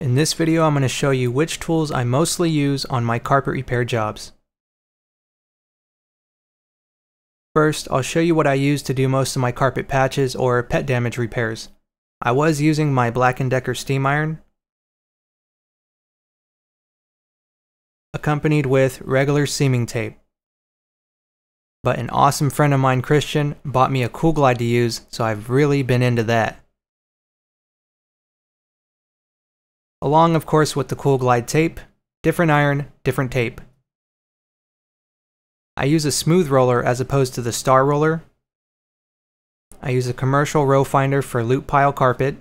In this video I'm going to show you which tools I mostly use on my carpet repair jobs. First, I'll show you what I use to do most of my carpet patches or pet damage repairs. I was using my Black & Decker steam iron, accompanied with regular seaming tape. But an awesome friend of mine, Christian, bought me a Cool Glide to use, so I've really been into that. Along, of course, with the Cool Glide tape, different iron, different tape. I use a smooth roller as opposed to the star roller. I use a commercial row finder for loop pile carpet.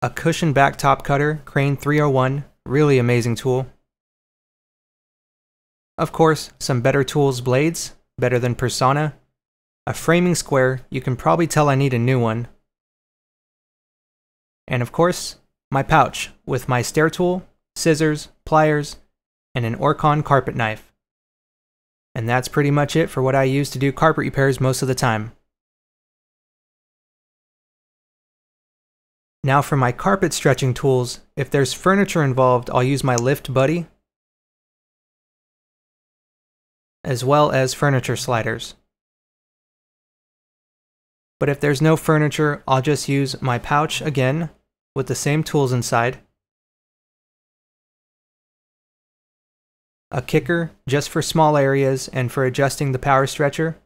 A cushion back top cutter, Crain 301, really amazing tool. Of course, some better tools blades, better than Personna. A framing square, you can probably tell I need a new one. And of course, my pouch with my stair tool, scissors, pliers, and an Orcon carpet knife. And that's pretty much it for what I use to do carpet repairs most of the time. Now for my carpet stretching tools, if there's furniture involved, I'll use my Lift Buddy, as well as furniture sliders. But if there's no furniture, I'll just use my pouch again, with the same tools inside, a kicker just for small areas and for adjusting the power stretcher,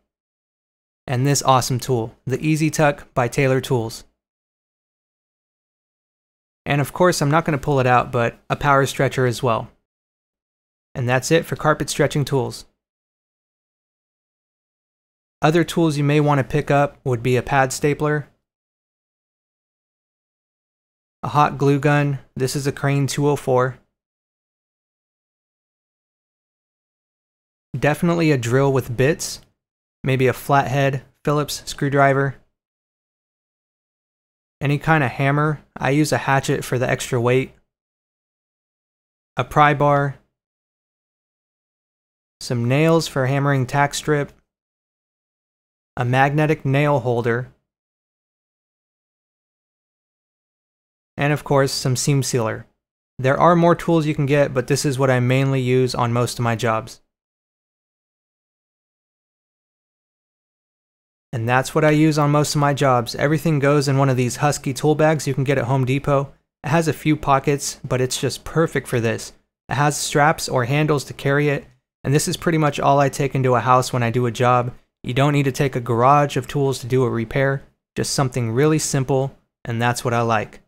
and this awesome tool, the Easy Tuck by Taylor Tools. And of course, I'm not going to pull it out, but a power stretcher as well. And that's it for carpet stretching tools. Other tools you may want to pick up would be a pad stapler, a hot glue gun, this is a Crain 204, Definitely a drill with bits, maybe a flathead, Phillips screwdriver. Any kind of hammer, I use a hatchet for the extra weight. A pry bar. Some nails for hammering tack strip. A magnetic nail holder. And of course, some seam sealer. There are more tools you can get, but this is what I mainly use on most of my jobs. And that's what I use on most of my jobs. Everything goes in one of these Husky tool bags you can get at Home Depot. It has a few pockets, but it's just perfect for this. It has straps or handles to carry it, and this is pretty much all I take into a house when I do a job. You don't need to take a garage of tools to do a repair, just something really simple, and that's what I like.